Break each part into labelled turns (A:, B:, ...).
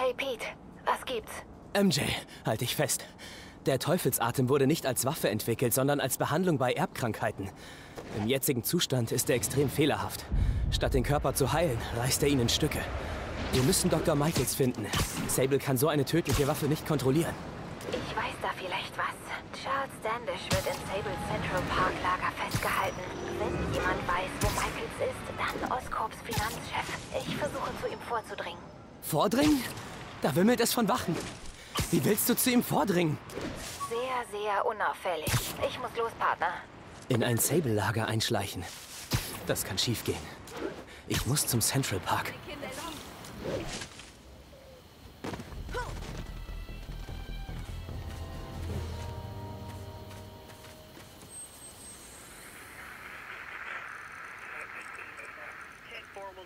A: Hey Pete, was gibt's?
B: MJ, halt dich fest. Der Teufelsatem wurde nicht als Waffe entwickelt, sondern als Behandlung bei Erbkrankheiten. Im jetzigen Zustand ist er extrem fehlerhaft. Statt den Körper zu heilen, reißt er ihn in Stücke. Wir müssen Dr. Michaels finden. Sable kann so eine tödliche Waffe nicht kontrollieren.
A: Ich weiß da vielleicht was. Charles Standish wird in Sable Central Park Lager festgehalten. Wenn jemand weiß, wo Michaels ist, dann Oscorps Finanzchef. Ich versuche zu ihm vorzudringen.
B: Vordringen? Da wimmelt es von Wachen. Wie willst du zu ihm vordringen?
A: Sehr, sehr unauffällig. Ich muss los, Partner.
B: In ein Sable-Lager einschleichen. Das kann schiefgehen. Ich muss zum Central Park.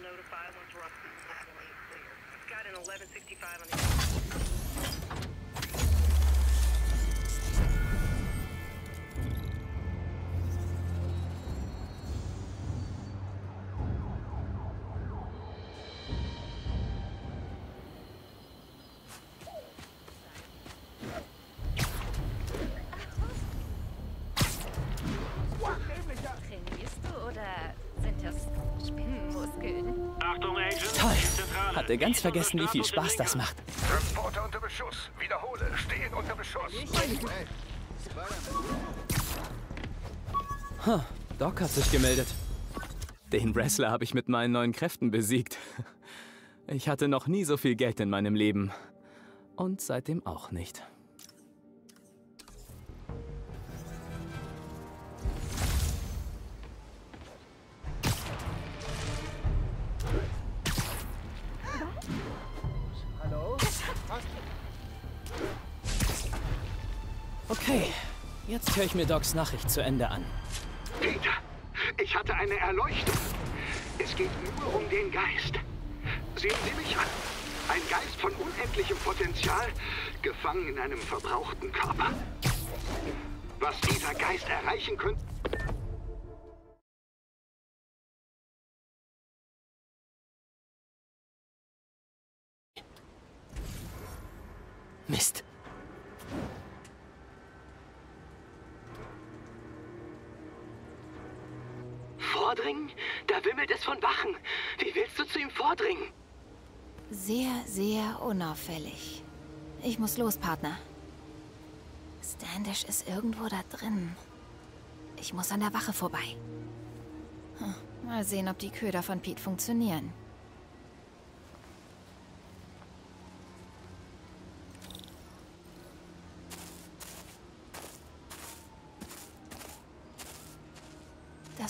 C: Notify 1165 on the.
B: Hatte ganz vergessen, wie viel Spaß das macht.
D: Transporter unter Beschuss. Wiederhole. Stehen unter Beschuss.
B: Doc hat sich gemeldet. Den Wrestler habe ich mit meinen neuen Kräften besiegt. Ich hatte noch nie so viel Geld in meinem Leben. Und seitdem auch nicht. Okay, jetzt höre ich mir Docs Nachricht zu Ende an.
E: Peter, ich hatte eine Erleuchtung. Es geht nur um den Geist. Sehen Sie mich an. Ein Geist von unendlichem Potenzial, gefangen in einem verbrauchten Körper. Was dieser Geist erreichen könnte...
B: Mist.
E: Vordringen? Da wimmelt es von Wachen. Wie willst du zu ihm vordringen?
A: Sehr, sehr unauffällig. Ich muss los, Partner. Standish ist irgendwo da drin. Ich muss an der Wache vorbei. Hm, Mal sehen, ob die Köder von Pete funktionieren.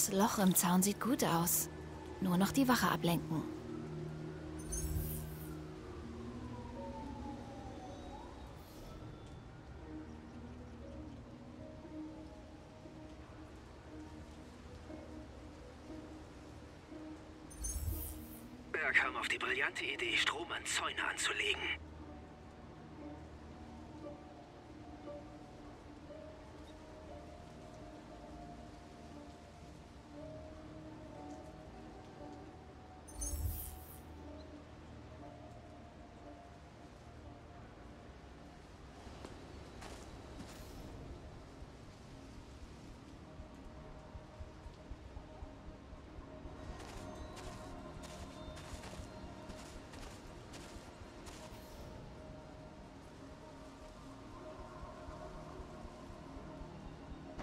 A: Das Loch im Zaun sieht gut aus. Nur noch die Wache ablenken.
E: Er kam auf die brillante Idee, Strom an Zäune anzulegen.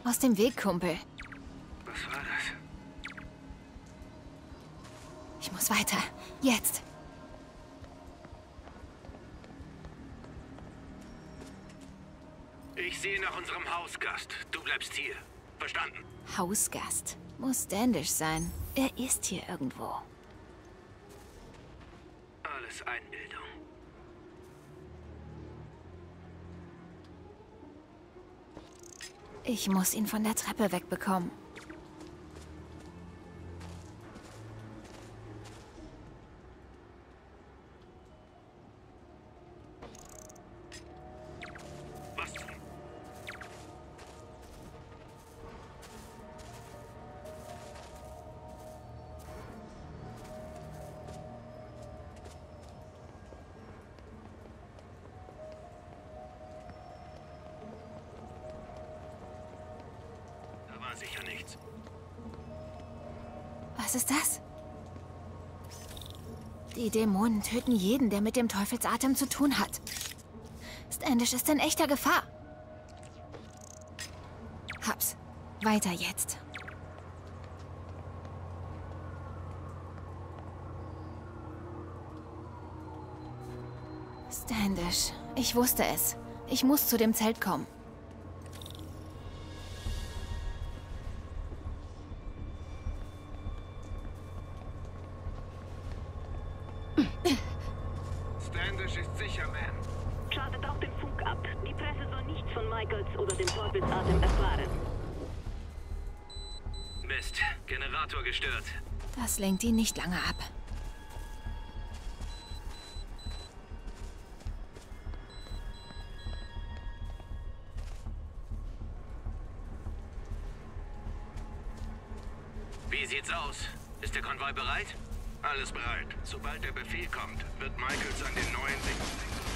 A: Aus dem Weg, Kumpel.
E: Was war das?
A: Ich muss weiter. Jetzt.
F: Ich sehe nach unserem Hausgast. Du bleibst hier. Verstanden?
A: Hausgast. Muss Standish sein. Er ist hier irgendwo.
E: Alles Einbildung.
A: Ich muss ihn von der Treppe wegbekommen.
F: Sicher nichts.
A: Was ist das? Die Dämonen töten jeden, der mit dem Teufelsatem zu tun hat. Standish ist in echter Gefahr. Hab's. Weiter jetzt. Standish. Ich wusste es. Ich muss zu dem Zelt kommen.
G: Michaels oder dem Teufelsatem erfahren.
F: Mist, Generator gestört.
A: Das lenkt ihn nicht lange ab.
F: Wie sieht's aus? Ist der Konvoi bereit?
D: Alles bereit. Sobald der Befehl kommt, wird Michaels an den neuen Signal...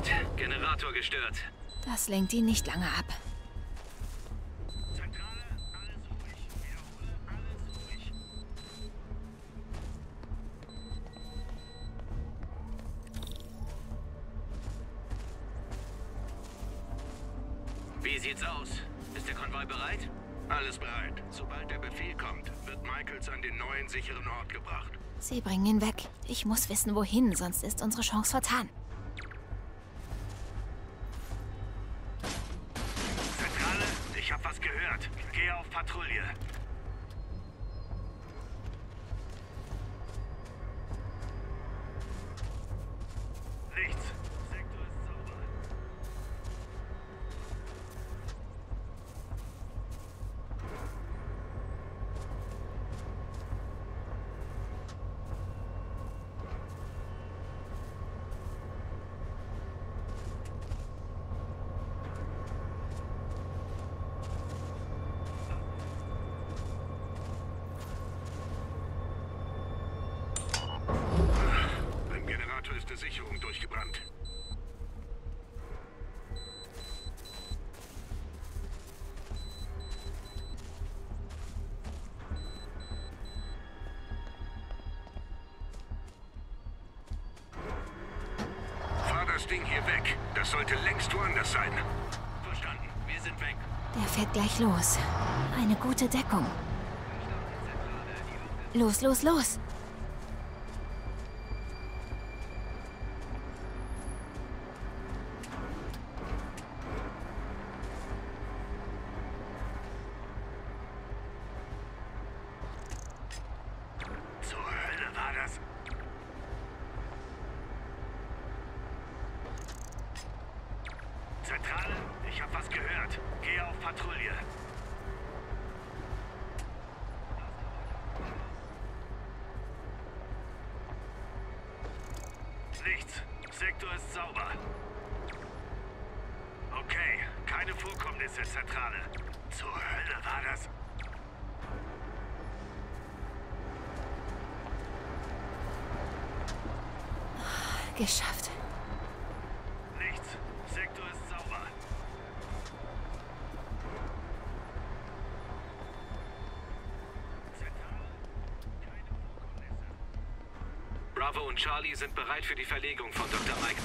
F: Mist, Generator gestört.
A: Das lenkt ihn nicht lange ab.
F: Zentrale, alles ruhig. Wiederhole, alles ruhig. Wie sieht's aus? Ist der Konvoi bereit?
D: Alles bereit. Sobald der Befehl kommt, wird Michaels an den neuen sicheren Ort gebracht.
A: Sie bringen ihn weg. Ich muss wissen, wohin, sonst ist unsere Chance vertan.
F: Zentrale, ich hab was gehört. Geh auf Patrouille. Nichts. Sektor ist sauber.
D: Beim Die Sicherung durchgebrannt. Fahr das Ding hier weg. Das sollte längst woanders sein.
F: Verstanden. Wir sind weg.
A: Der fährt gleich los. Eine gute Deckung. Los, los, los!
F: Zentrale, ich hab was gehört. Geh auf Patrouille. Nichts. Sektor ist sauber. Okay, keine Vorkommnisse, Zentrale. Zur Hölle war das?
A: Geschafft.
F: Charlie sind bereit für die Verlegung von Dr. Mike.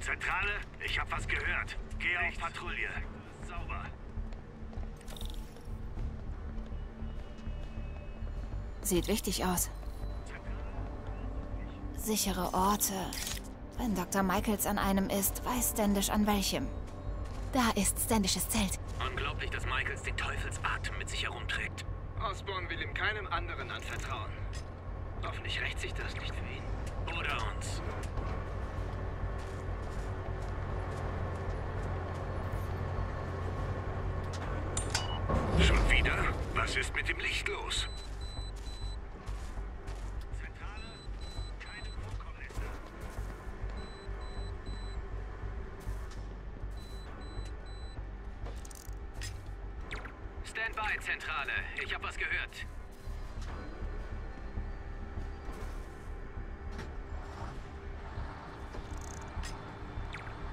F: Zentrale, ich hab was gehört. Geh auf Patrouille. Sauber.
A: Sieht wichtig aus. Sichere Orte. Wenn Dr. Michaels an einem ist, weiß Standish an welchem. Da ist Standishes Zelt.
F: Unglaublich, dass Michaels den Teufelsatem mit sich herumträgt.
H: Osborn will ihm keinem anderen anvertrauen. Hoffentlich rächt sich das nicht für ihn.
F: Oder uns.
D: Schon wieder? Was ist mit dem Licht los?
F: Standby, Zentrale. Ich habe was gehört.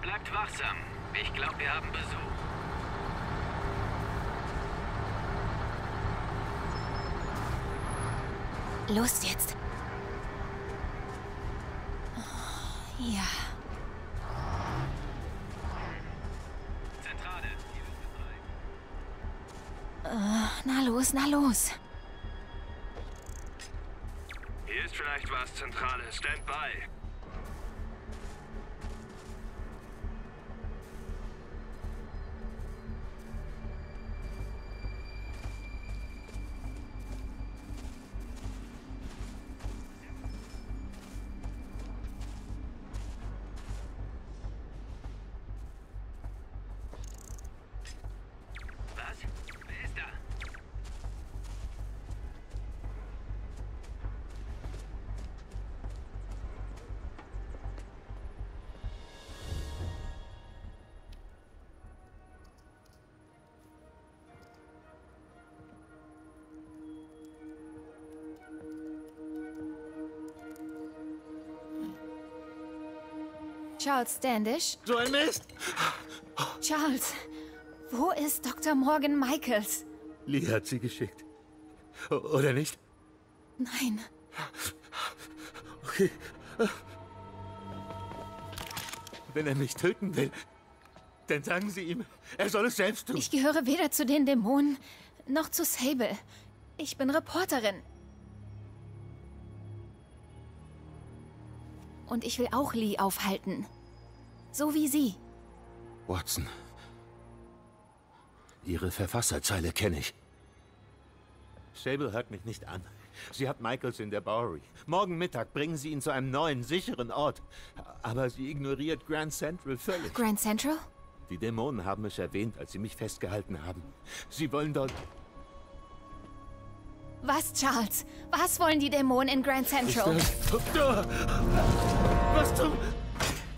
F: Bleibt wachsam. Ich glaube, wir haben Besuch.
A: Los jetzt. Ja. Los, na los.
D: Hier ist vielleicht was, Zentrale. Standby.
F: Was?
A: Charles Standish?
H: So ein Mist!
A: Charles, wo ist Dr. Morgan Michaels?
H: Lee hat sie geschickt. O- Oder nicht?
A: Nein.
H: Okay. Wenn er mich töten will, dann sagen Sie ihm, er soll es selbst tun.
A: Ich gehöre weder zu den Dämonen noch zu Sable. Ich bin Reporterin. Und ich will auch Lee aufhalten. So wie Sie.
H: Watson. Ihre Verfasserzeile kenne ich. Sable hört mich nicht an. Sie hat Michaels in der Bowery. Morgen Mittag bringen Sie ihn zu einem neuen, sicheren Ort. Aber sie ignoriert Grand Central völlig.
A: Grand Central?
H: Die Dämonen haben es erwähnt, als sie mich festgehalten haben. Sie wollen dort...
A: Was, Charles? Was wollen die Dämonen in Grand Central?
H: Was zum...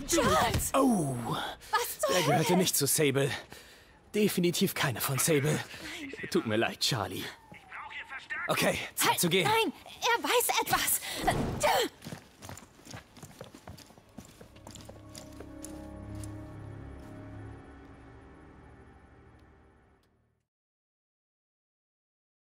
A: Charles!
B: Oh,
A: Was zur
B: er
A: Hölle?
B: gehörte nicht zu Sable. Definitiv keiner von Sable. Tut mir leid, Charlie. Okay, Zeit
A: Halt,
B: zu gehen.
A: Nein, er weiß etwas.